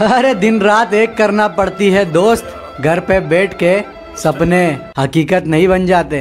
अरे दिन रात एक करना पड़ती है दोस्त, घर पे बैठ के सपने हकीकत नहीं बन जाते।